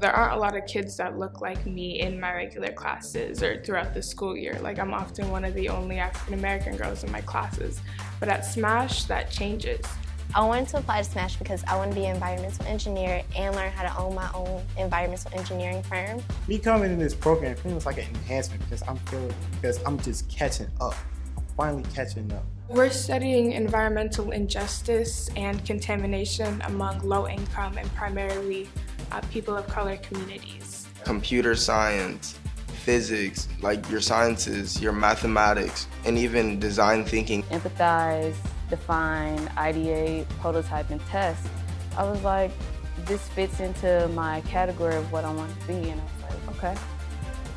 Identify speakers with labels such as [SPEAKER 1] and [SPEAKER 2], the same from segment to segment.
[SPEAKER 1] There aren't a lot of kids that look like me in my regular classes or throughout the school year. Like I'm often one of the only African American girls in my classes. But at SMASH, that changes.
[SPEAKER 2] I wanted to apply to SMASH because I want to be an environmental engineer and learn how to own my own environmental engineering firm.
[SPEAKER 3] Me coming in this program feels like an enhancement because I'm feeling because I'm just catching up. I'm finally catching up.
[SPEAKER 1] We're studying environmental injustice and contamination among low-income and primarily uh, people of color communities.
[SPEAKER 4] Computer science, physics, like your sciences, your mathematics, and even design thinking.
[SPEAKER 5] Empathize, define, ideate, prototype, and test. I was like, this fits into my category of what I want to be, and I was like, okay,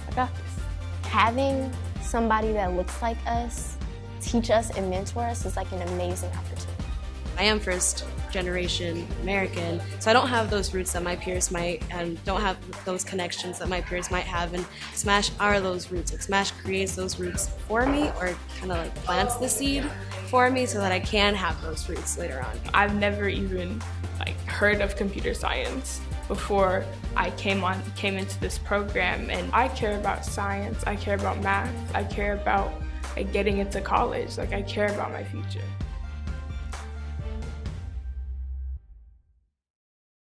[SPEAKER 5] I got this.
[SPEAKER 2] Having somebody that looks like us teach us and mentor us is like an amazing opportunity.
[SPEAKER 6] I am first generation American, so I don't have those roots that my peers might, and don't have those connections that my peers might have. And Smash are those roots. Like Smash creates those roots for me, or kind of like plants the seed for me, so that I can have those roots later on.
[SPEAKER 1] I've never even like heard of computer science before I came on came into this program, and I care about science. I care about math. I care about like getting into college. Like I care about my future.